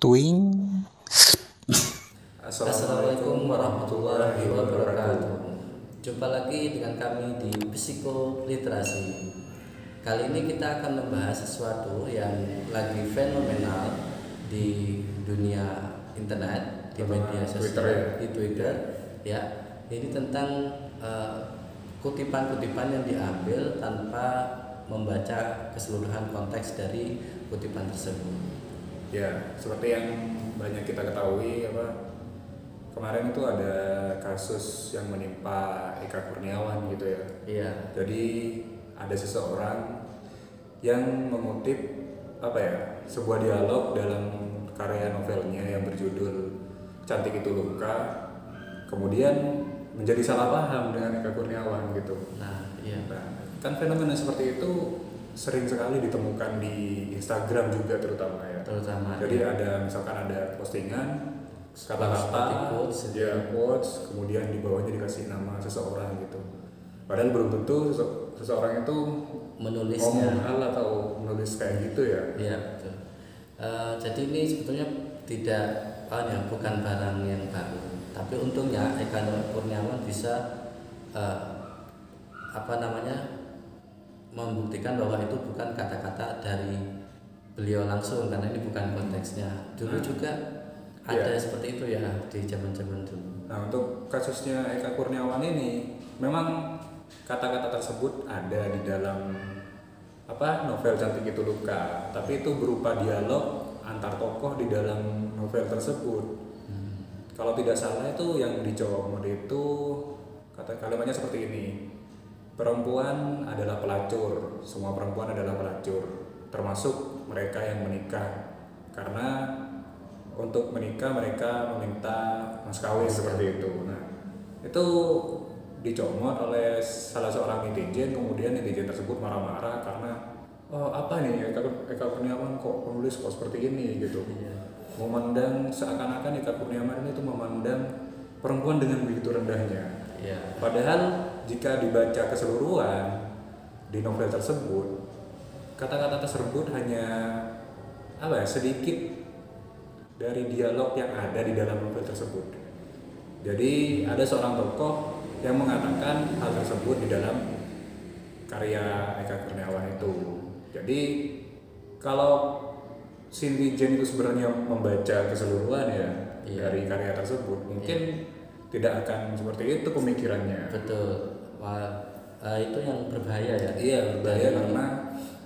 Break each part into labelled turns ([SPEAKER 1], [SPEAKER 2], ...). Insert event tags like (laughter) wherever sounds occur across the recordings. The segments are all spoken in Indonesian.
[SPEAKER 1] Twing.
[SPEAKER 2] Assalamualaikum warahmatullahi wabarakatuh. Jumpa lagi dengan kami di Psikoliterasi. Kali ini kita akan membahas sesuatu yang lagi fenomenal di dunia internet, di media
[SPEAKER 3] Twitter
[SPEAKER 2] sosial,
[SPEAKER 3] ya?
[SPEAKER 2] di Twitter. Ya, ini tentang eh, kutipan-kutipan yang diambil tanpa membaca keseluruhan konteks dari kutipan tersebut.
[SPEAKER 3] Ya, seperti yang banyak kita ketahui apa kemarin itu ada kasus yang menimpa Eka Kurniawan gitu ya.
[SPEAKER 2] Iya,
[SPEAKER 3] Jadi ada seseorang yang mengutip apa ya sebuah dialog dalam karya novelnya yang berjudul Cantik Itu Luka, kemudian menjadi salah paham dengan Eka Kurniawan gitu.
[SPEAKER 2] nah iya.
[SPEAKER 3] Nah, kan fenomena seperti itu sering sekali ditemukan di Instagram juga terutama ya.
[SPEAKER 2] Terutama
[SPEAKER 3] Jadi
[SPEAKER 2] ya.
[SPEAKER 3] ada misalkan ada postingan kata-kata,
[SPEAKER 2] quotes gitu.
[SPEAKER 3] ya quotes, kemudian di bawahnya dikasih nama seseorang gitu. Padahal belum tentu sese- seseorang itu
[SPEAKER 2] menulisnya
[SPEAKER 3] ngomong hal atau menulis kayak gitu ya.
[SPEAKER 2] Iya betul. Eh, jadi ini sebetulnya tidak apa ya bukan barang yang baru. Tapi untungnya Eka Kurniawan bisa eh, apa namanya membuktikan bahwa itu bukan kata-kata dari beliau langsung karena ini bukan konteksnya. Dulu
[SPEAKER 3] Hmm.
[SPEAKER 2] juga ada
[SPEAKER 3] Iya.
[SPEAKER 2] seperti itu ya di zaman-zaman dulu.
[SPEAKER 3] Nah untuk kasusnya Eka Kurniawan ini memang kata-kata tersebut ada di dalam apa novel Cantik Itu Luka, tapi itu berupa dialog antar tokoh di dalam novel tersebut. Kalau tidak salah itu yang dicomot itu kata kalimatnya seperti ini. Perempuan adalah pelacur, semua perempuan adalah pelacur, termasuk mereka yang menikah. Karena untuk menikah mereka meminta mas kawin seperti itu. Nah, itu dicomot oleh salah seorang netizen, kemudian netizen tersebut marah-marah karena oh apa nih Eka, Eka Kurniawan kok penulis kok seperti ini gitu.
[SPEAKER 2] Iya.
[SPEAKER 3] Memandang seakan-akan Eka Kurniawan ini tuh memandang perempuan dengan begitu rendahnya.
[SPEAKER 2] Iya.
[SPEAKER 3] Padahal jika dibaca keseluruhan di novel tersebut, kata-kata tersebut hanya apa ya sedikit dari dialog yang ada di dalam novel tersebut. Jadi ada seorang tokoh yang mengatakan hal tersebut di dalam karya Eka Kurniawan itu. Jadi kalau Cindy Jane itu sebenarnya membaca keseluruhan ya
[SPEAKER 2] Iya.
[SPEAKER 3] dari karya tersebut, mungkin tidak akan seperti itu pemikirannya.
[SPEAKER 2] Betul. Wah, eh, itu yang berbahaya ya.
[SPEAKER 3] Iya, berbahaya
[SPEAKER 2] Dari-
[SPEAKER 3] karena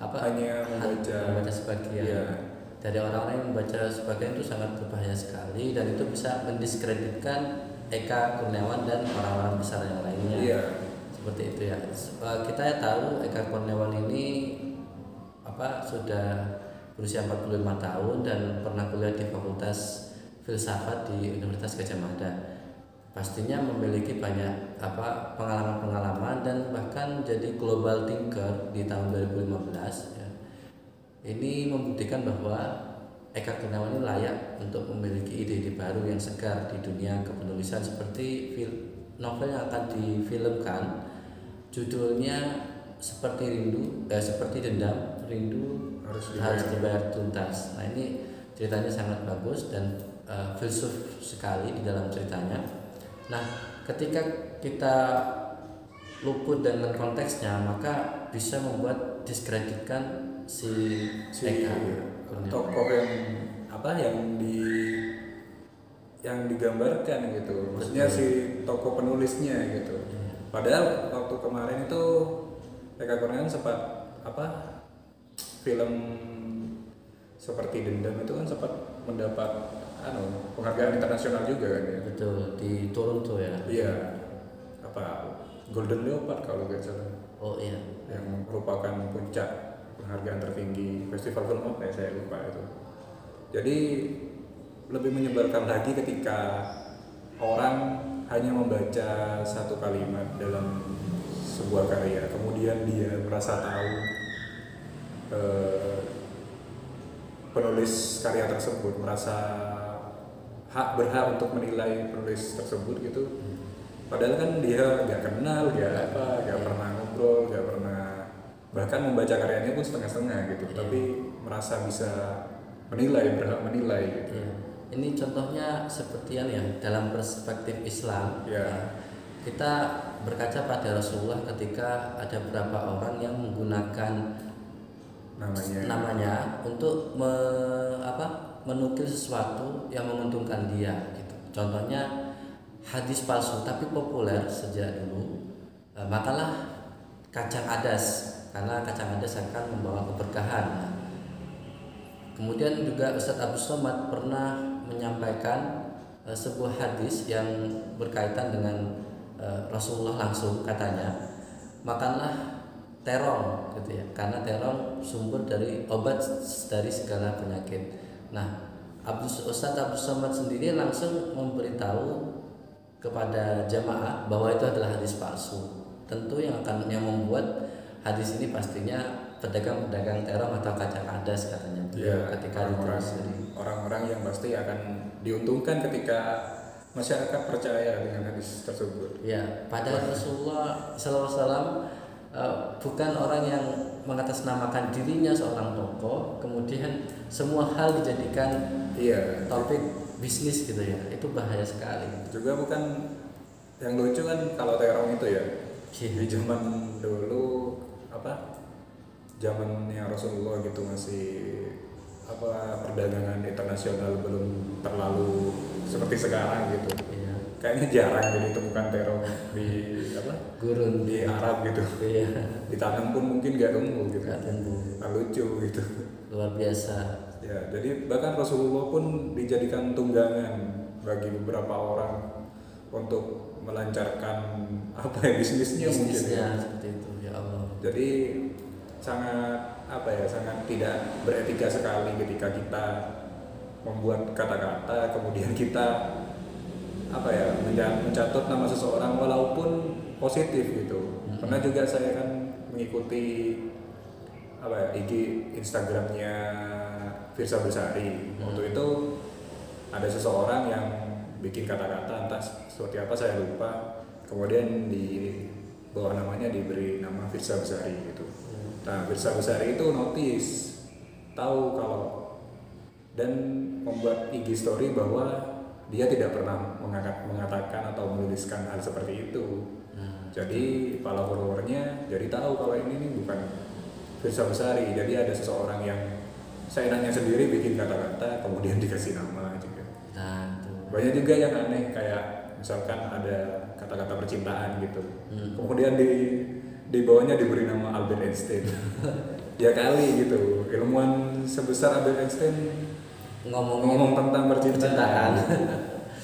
[SPEAKER 2] apa
[SPEAKER 3] hanya membaca
[SPEAKER 2] membaca sebagian
[SPEAKER 3] Iya.
[SPEAKER 2] dari orang-orang yang membaca sebagian itu sangat berbahaya sekali dan itu bisa mendiskreditkan Eka Kurniawan dan orang-orang besar yang lainnya
[SPEAKER 3] Iya.
[SPEAKER 2] seperti itu ya Eh, kita tahu Eka Kurniawan ini apa sudah berusia 45 tahun dan pernah kuliah di Fakultas Filsafat di Universitas Gajah Mada pastinya memiliki banyak apa pengalaman-pengalaman dan bahkan jadi global thinker di tahun 2015 ya. Ini membuktikan bahwa Eka Kurniawan ini layak untuk memiliki ide-ide baru yang segar di dunia kepenulisan seperti novel yang akan difilmkan judulnya seperti rindu eh, seperti dendam rindu
[SPEAKER 3] Harus
[SPEAKER 2] harus
[SPEAKER 3] dibayar.
[SPEAKER 2] dibayar tuntas. Nah ini ceritanya sangat bagus dan uh, filsuf sekali di dalam ceritanya. Nah ketika kita luput dengan konteksnya maka bisa membuat diskreditkan si,
[SPEAKER 3] si
[SPEAKER 2] Eka Kurniawan.
[SPEAKER 3] tokoh yang apa yang di yang digambarkan gitu maksudnya
[SPEAKER 2] Betul.
[SPEAKER 3] si tokoh penulisnya gitu padahal waktu kemarin itu Eka Kurniawan sempat apa film seperti dendam itu kan sempat mendapat anu penghargaan internasional juga kan ya
[SPEAKER 2] Betul di Toronto ya.
[SPEAKER 3] iya apa Golden Leopard kalau nggak salah
[SPEAKER 2] Oh iya.
[SPEAKER 3] yang merupakan puncak penghargaan tertinggi festival film apa ya saya lupa itu. Jadi lebih menyebarkan lagi ketika orang hanya membaca satu kalimat dalam sebuah karya, kemudian dia merasa tahu eh, penulis karya tersebut, merasa hak berhak untuk menilai penulis tersebut gitu. Padahal kan dia nggak kenal, nggak apa, nggak pernah ngobrol, nggak pernah bahkan membaca karyanya pun setengah-setengah gitu.
[SPEAKER 2] Iya.
[SPEAKER 3] Tapi merasa bisa menilai berhak menilai gitu
[SPEAKER 2] Iya. Ini contohnya seperti yang ya dalam perspektif Islam.
[SPEAKER 3] Iya.
[SPEAKER 2] Nah, kita berkaca pada Rasulullah ketika ada beberapa orang yang menggunakan
[SPEAKER 3] namanya
[SPEAKER 2] namanya untuk me- apa, menukil sesuatu yang menguntungkan dia gitu. Contohnya hadis palsu tapi populer sejak dulu. Eh, makalah kacang adas karena kacang adas akan membawa keberkahan. Kemudian juga Ustadz Abu Somad pernah menyampaikan eh, sebuah hadis yang berkaitan dengan eh, Rasulullah langsung katanya makanlah terong gitu ya karena terong sumber dari obat dari segala penyakit. Nah Abu Ustadz Abu Somad sendiri langsung memberitahu kepada jamaah bahwa itu adalah hadis palsu. Tentu yang akan yang membuat hadis ini pastinya pedagang-pedagang terong atau kacang adas katanya.
[SPEAKER 3] Ya
[SPEAKER 2] ketika
[SPEAKER 3] orang-orang orang-orang yang pasti akan diuntungkan ketika masyarakat percaya dengan hadis tersebut.
[SPEAKER 2] Ya, padahal Rasulullah SAW eh, bukan orang yang mengatasnamakan dirinya seorang tokoh, kemudian semua hal dijadikan
[SPEAKER 3] iya
[SPEAKER 2] topik bisnis gitu ya, itu bahaya sekali.
[SPEAKER 3] juga bukan yang lucu kan kalau terong itu ya
[SPEAKER 2] Iya.
[SPEAKER 3] di zaman dulu apa zamannya Rasulullah gitu masih apa perdagangan internasional belum terlalu seperti sekarang gitu kayaknya jarang jadi temukan terong di apa
[SPEAKER 2] gurun
[SPEAKER 3] di Arab gitu
[SPEAKER 2] Iya,
[SPEAKER 3] ditanam pun mungkin gak tumbuh gitu
[SPEAKER 2] nggak tumbuh.
[SPEAKER 3] Nah, lucu gitu
[SPEAKER 2] luar biasa.
[SPEAKER 3] ya jadi bahkan Rasulullah pun dijadikan tunggangan bagi beberapa orang untuk melancarkan apa ya bisnisnya, mungkin
[SPEAKER 2] Bisnisnya
[SPEAKER 3] ya.
[SPEAKER 2] seperti itu ya Allah.
[SPEAKER 3] jadi sangat apa ya sangat tidak beretika sekali ketika kita membuat kata-kata kemudian kita apa ya menca- mencatat nama seseorang walaupun positif gitu.
[SPEAKER 2] Mhm.
[SPEAKER 3] pernah juga saya kan mengikuti apa ya IG Instagramnya Firsa Besari. Waktu itu ada seseorang yang bikin kata-kata entah seperti apa saya lupa. Kemudian di bawah namanya diberi nama Firsa Besari gitu. Nah Firsa Besari itu notice tahu kalau dan membuat IG story bahwa dia tidak pernah mengangkat, mengatakan atau menuliskan hal seperti itu.
[SPEAKER 2] Nah,
[SPEAKER 3] jadi para followernya jadi tahu kalau ini nih bukan Firsa Besari jadi ada seseorang yang saya nanya sendiri bikin kata-kata kemudian (laughs) dikasih nama juga.
[SPEAKER 2] Nah itu.
[SPEAKER 3] banyak juga yang aneh kayak misalkan ada kata-kata percintaan gitu.
[SPEAKER 2] Hmm.
[SPEAKER 3] kemudian di di bawahnya diberi nama Albert Einstein. (laughs) Ya kali gitu. Ilmuwan sebesar Albert Einstein
[SPEAKER 2] Ngomongin
[SPEAKER 3] ngomong tentang
[SPEAKER 2] percintaan.
[SPEAKER 3] percintaan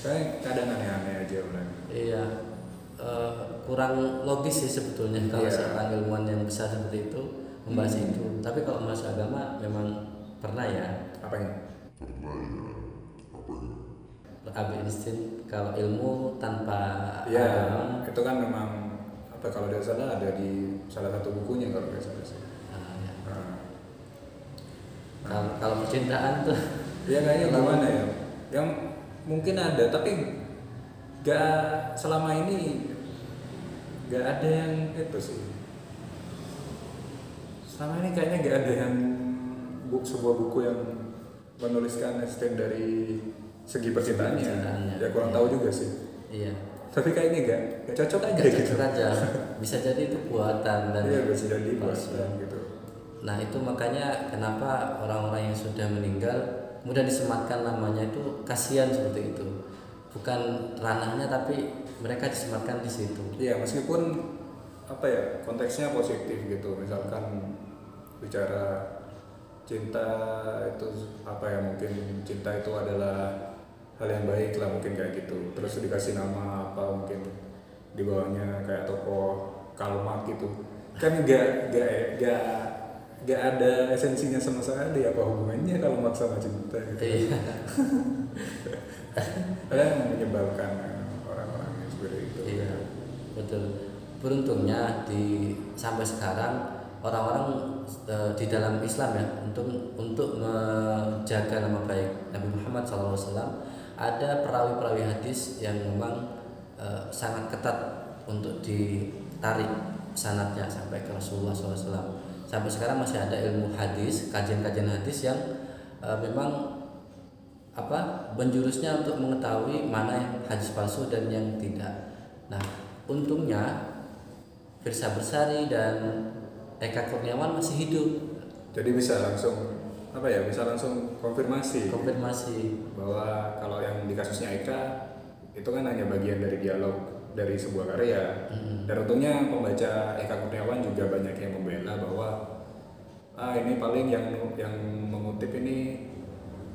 [SPEAKER 3] kayak kadang aneh-aneh aja orang
[SPEAKER 2] Iya, eh, kurang logis sih sebetulnya kalau
[SPEAKER 3] Iya.
[SPEAKER 2] seorang ilmuwan yang besar seperti itu membahas
[SPEAKER 3] Hmm.
[SPEAKER 2] itu. Tapi kalau membahas agama memang pernah ya.
[SPEAKER 3] apanya
[SPEAKER 2] Albert Einstein kalau ilmu tanpa
[SPEAKER 3] ya
[SPEAKER 2] agama,
[SPEAKER 3] itu kan memang apa kalau tidak salah ada di salah satu bukunya kalau tidak salah sih
[SPEAKER 2] ah, ya.
[SPEAKER 3] Nah,
[SPEAKER 2] kalau, kalau percintaan tuh
[SPEAKER 3] ya kayaknya gimana ya? yang mungkin ada tapi gak selama ini gak ada yang itu sih. Selama ini kayaknya gak ada yang bu, sebuah buku yang menuliskan Einstein dari segi percintaannya. ya kurang
[SPEAKER 2] Iya.
[SPEAKER 3] tahu juga sih.
[SPEAKER 2] Iya.
[SPEAKER 3] Tapi kayaknya gak, gak cocok aja. Gitu
[SPEAKER 2] cocok aja. Bisa jadi itu buatan dan
[SPEAKER 3] iya bisa jadi buatan gitu.
[SPEAKER 2] Nah itu makanya kenapa orang-orang yang sudah meninggal mudah disematkan namanya itu kasihan seperti itu. Bukan ranahnya tapi mereka disematkan di situ.
[SPEAKER 3] Iya, meskipun apa ya konteksnya positif gitu, misalkan bicara cinta itu apa ya mungkin cinta itu adalah hal yang baik lah mungkin kayak gitu. Terus dikasih nama apa mungkin di bawahnya kayak tokoh Kalmak gitu. Kan gak gak gak gak ada esensinya sama sekali apa hubungannya kalau maksa sama cinta gitu.
[SPEAKER 2] Iya. (laughs)
[SPEAKER 3] Yang menyebalkan orang-orang yang seperti itu.
[SPEAKER 2] Iya, betul. Beruntungnya di sampai sekarang orang-orang eh, di dalam Islam ya untuk untuk menjaga nama baik Nabi Muhammad SAW ada perawi-perawi hadis yang memang eh, sangat ketat untuk ditarik sanatnya sampai ke Rasulullah SAW. Sampai sekarang masih ada ilmu hadis, kajian-kajian hadis yang eh, memang apa menjurusnya untuk mengetahui mana yang hadis palsu dan yang tidak. Nah, untungnya Firsa Bersari dan Eka Kurniawan masih hidup.
[SPEAKER 3] Jadi bisa langsung apa ya bisa langsung konfirmasi
[SPEAKER 2] Konfirmasi.
[SPEAKER 3] bahwa kalau yang di kasusnya Eka itu kan hanya bagian dari dialog dari sebuah karya
[SPEAKER 2] Hmm.
[SPEAKER 3] dan untungnya pembaca Eka Kurniawan juga banyak yang ah ini paling yang yang mengutip ini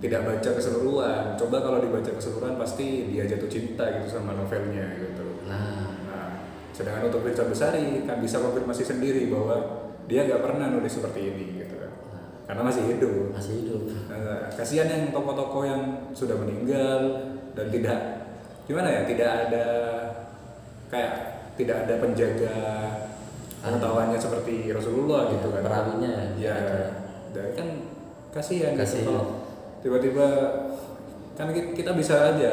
[SPEAKER 3] tidak baca keseluruhan. Coba kalau dibaca keseluruhan pasti dia jatuh cinta gitu sama novelnya gitu.
[SPEAKER 2] Nah,
[SPEAKER 3] nah sedangkan untuk Firsa Besari kan bisa konfirmasi sendiri bahwa dia nggak pernah nulis seperti ini gitu kan. Karena masih hidup.
[SPEAKER 2] Masih hidup.
[SPEAKER 3] Nah, kasihan yang tokoh-tokoh yang sudah meninggal dan tidak gimana ya tidak ada kayak tidak ada penjaga pengetahuannya seperti Rasulullah gitu kan.
[SPEAKER 2] Perawinya
[SPEAKER 3] ya.
[SPEAKER 2] Ada.
[SPEAKER 3] dan kan kasihan gitu kalau tiba-tiba kan ki- kita bisa aja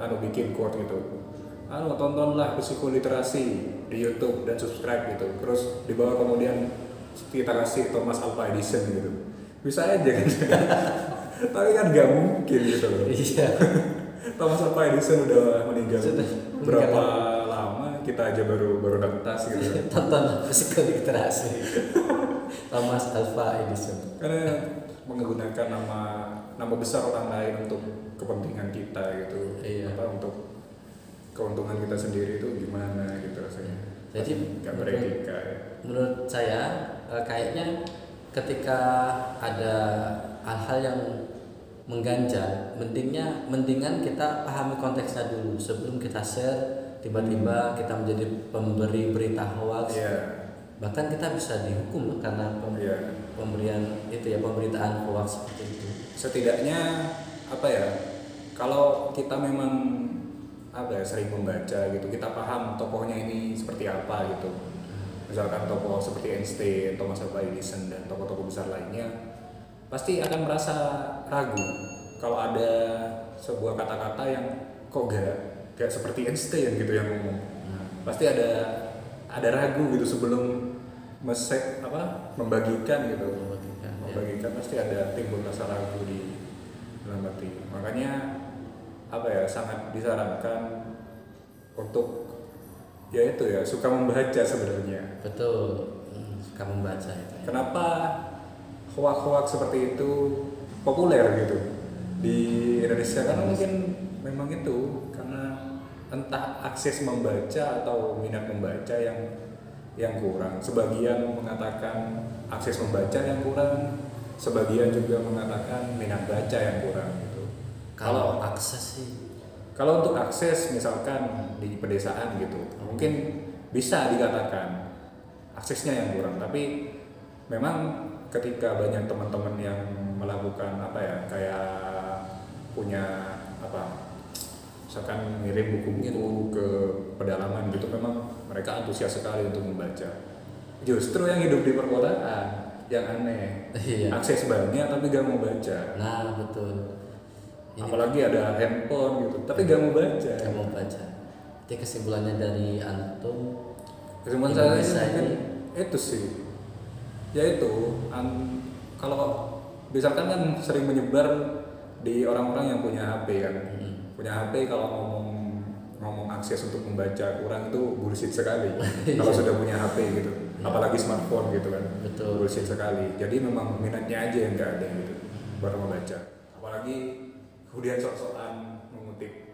[SPEAKER 3] anu bikin quote gitu. Anu tontonlah psikoliterasi di YouTube dan subscribe gitu. Terus di bawah kemudian kita kasih Thomas Alva Edison gitu. Bisa aja kan? (laughs) Tapi kan nggak mungkin gitu loh.
[SPEAKER 2] Iya. (laughs)
[SPEAKER 3] Thomas Alva Edison udah meninggal
[SPEAKER 2] Sudah
[SPEAKER 3] berapa kita aja baru baru rentas gitu kan. (laughs)
[SPEAKER 2] Tonton psikoliterasi. Thomas Alva Edison.
[SPEAKER 3] karena menggunakan nama nama besar orang lain untuk kepentingan kita gitu
[SPEAKER 2] Iya.
[SPEAKER 3] apa untuk keuntungan kita sendiri itu gimana gitu rasanya
[SPEAKER 2] Jadi
[SPEAKER 3] nggak
[SPEAKER 2] menurut-
[SPEAKER 3] beretika ya
[SPEAKER 2] menurut saya eh, kayaknya ketika ada hal-hal yang mengganjal mendingnya mendingan kita pahami konteksnya dulu sebelum kita share tiba-tiba kita menjadi pemberi berita hoax.
[SPEAKER 3] Iya.
[SPEAKER 2] Bahkan kita bisa dihukum karena pem-
[SPEAKER 3] Iya.
[SPEAKER 2] pemberian itu ya pemberitaan hoax seperti itu.
[SPEAKER 3] Setidaknya apa ya kalau kita memang apa ya sering membaca gitu kita paham tokohnya ini seperti apa gitu. Misalkan tokoh seperti Einstein, Thomas Alva Edison dan tokoh-tokoh besar lainnya pasti akan merasa ragu kalau ada sebuah kata-kata yang kok gak gak seperti Einstein gitu yang ngomong pasti ada ada ragu gitu sebelum mesek apa membagikan gitu.
[SPEAKER 2] Membagikan, ya.
[SPEAKER 3] membagikan pasti ada timbul rasa ragu di dalam hati. Makanya apa ya sangat disarankan untuk ya itu ya suka membaca sebenarnya.
[SPEAKER 2] Betul. Hmm, suka membaca itu ya.
[SPEAKER 3] kenapa hoak-hoak seperti itu populer gitu di Indonesia? Karena mungkin memang itu entah akses membaca atau minat membaca yang yang kurang. Sebagian mengatakan akses membaca yang kurang sebagian juga mengatakan minat baca yang kurang gitu.
[SPEAKER 2] Kalau akses sih.
[SPEAKER 3] Kalau untuk akses misalkan di pedesaan gitu, mungkin bisa dikatakan aksesnya yang kurang. Tapi memang ketika banyak teman-teman yang melakukan apa ya, kayak punya apa, misalkan ngirim buku-buku ke pedalaman gitu, memang mereka antusias sekali untuk membaca. Justru yang hidup di perkotaan yang aneh,
[SPEAKER 2] Iya.
[SPEAKER 3] akses banyak tapi gak mau baca.
[SPEAKER 2] nah betul ini
[SPEAKER 3] Apalagi ada handphone gitu, tapi gak mau baca.
[SPEAKER 2] Saya mau baca. Jadi kesimpulannya dari antum
[SPEAKER 3] Kesimpulan saya ini itu sih, yaitu an, kalau misalkan kan sering menyebar di orang-orang yang punya HP kan,
[SPEAKER 2] Hmm.
[SPEAKER 3] Punya HP kalau ngomong ngomong akses untuk membaca kurang itu bullshit sekali. (laughs) kalau sudah punya HP gitu,
[SPEAKER 2] Iya.
[SPEAKER 3] apalagi smartphone gitu kan,
[SPEAKER 2] Betul.
[SPEAKER 3] bullshit sekali. Jadi memang minatnya aja yang nggak ada gitu, baru membaca. Apalagi kemudian sok-sokan mengutip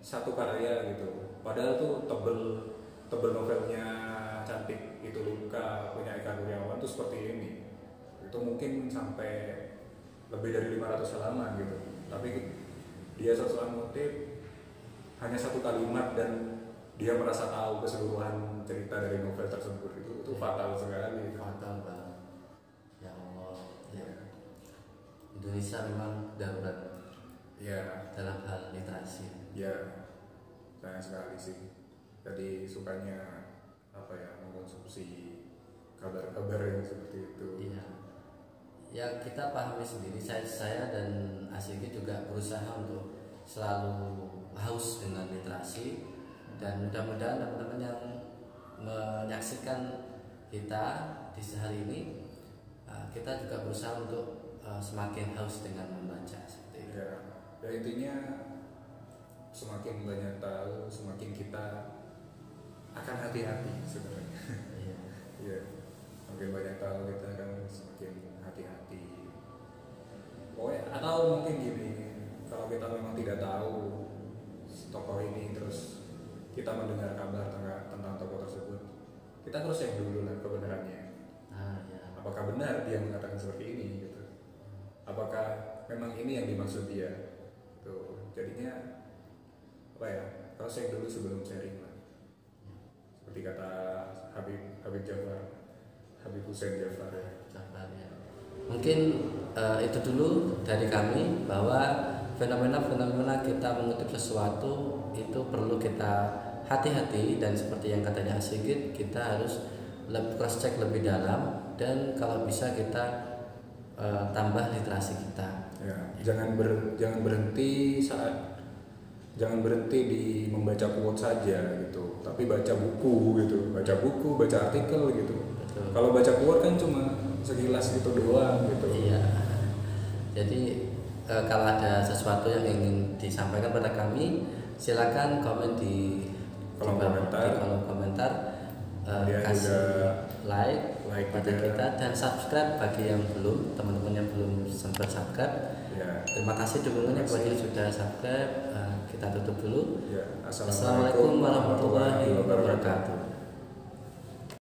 [SPEAKER 3] satu karya gitu padahal tuh tebel tebel novelnya cantik itu luka punya Eka Kurniawan tuh seperti ini itu mungkin sampai lebih dari 500 halaman gitu tapi dia sok-sokan ngutip hanya satu kalimat dan dia merasa tahu keseluruhan cerita dari novel tersebut itu itu fatal sekali
[SPEAKER 2] fatal banget. Ya Allah. Ya. Indonesia memang darurat
[SPEAKER 3] ya
[SPEAKER 2] dalam hal literasi.
[SPEAKER 3] ya sayang sekali sih jadi sukanya apa ya mengkonsumsi kabar-kabar yang seperti itu
[SPEAKER 2] Iya. Ya kita pahami sendiri. Saya saya dan Asyiki juga berusaha untuk selalu haus dengan literasi dan mudah-mudahan teman-teman yang menyaksikan kita di sehari ini uh, kita juga berusaha untuk eh, semakin haus dengan membaca seperti itu.
[SPEAKER 3] ya dan intinya semakin banyak tahu semakin kita akan hati-hati sebenarnya
[SPEAKER 2] Iya.
[SPEAKER 3] Iya, (laughs) makin banyak tahu kita kan semakin hati-hati. Pokoknya atau mungkin gini, kalau kita memang tidak tahu tokoh ini terus kita mendengar kabar tentang, tentang tokoh tersebut, kita harus cek dulu lah kebenarannya.
[SPEAKER 2] Ah, ya.
[SPEAKER 3] Apakah benar dia mengatakan seperti ini gitu? Apakah memang ini yang dimaksud dia? Tuh, jadinya apa ya? Kalau cek dulu sebelum sharing lah. Seperti kata Habib Habib Jafar, Habib Hussein Jafar ya.
[SPEAKER 2] Ya. Mungkin eh, itu dulu dari kami bahwa fenomena-fenomena kita mengutip sesuatu itu perlu kita hati-hati dan seperti yang katanya Sigit kita harus lebih cross check lebih dalam dan kalau bisa kita eh, tambah literasi kita.
[SPEAKER 3] Ya, jangan ber, jangan berhenti saat jangan berhenti di membaca quote saja gitu, tapi baca buku gitu, baca buku, baca artikel gitu.
[SPEAKER 2] Betul.
[SPEAKER 3] Kalau baca quote kan cuma sekilas gitu doang gitu.
[SPEAKER 2] Iya. Jadi eh, kalau ada sesuatu yang ingin disampaikan pada kami, silakan komen di
[SPEAKER 3] Kolom komentar.
[SPEAKER 2] di kolom komentar.
[SPEAKER 3] Kemudian
[SPEAKER 2] kasih
[SPEAKER 3] juga
[SPEAKER 2] like,
[SPEAKER 3] like
[SPEAKER 2] pada
[SPEAKER 3] juga.
[SPEAKER 2] kita dan subscribe bagi yang belum, teman-teman yang belum sempat subscribe.
[SPEAKER 3] Ya,
[SPEAKER 2] Terima kasih dukungannya buat yang sudah subscribe. Eh, kita tutup dulu.
[SPEAKER 3] ya.
[SPEAKER 2] Assalamualaikum warahmatullahi wabarakatuh.